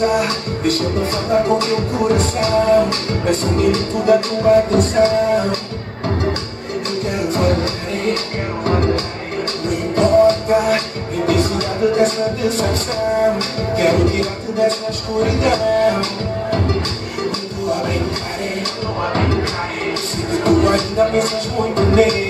Sinto falta com meu coração. Peço um minuto da tua atenção. Eu quero falar Não importa. A intensidade dessa decepção. Quero tirar-te dessa escuridão. No carê Sei que tu ainda pensas muito nele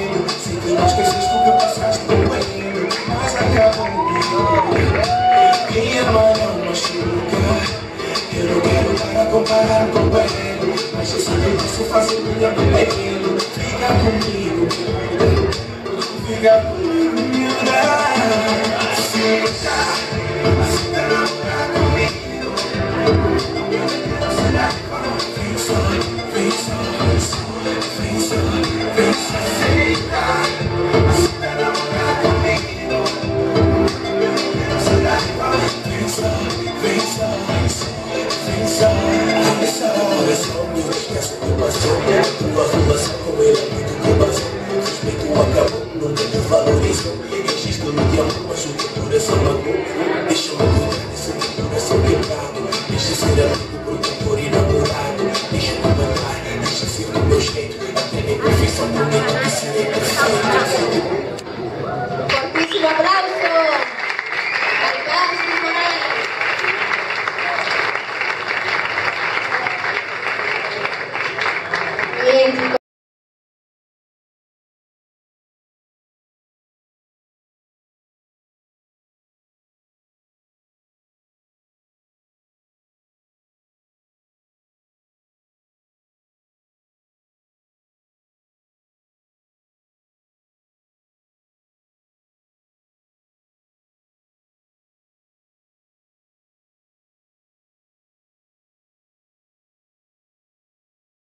Eu não quero para comparar com ele Mas eu sei que posso fazer minha pelo Fica comigo, Fica comigo, miúda. Fica, fica namorar comigo. Vem só, vem só, vem só, vem só, vem só namorar comigo. Só, só, magoou Deixa-me cuidar desse teu coração quebrado Deixa ser amigo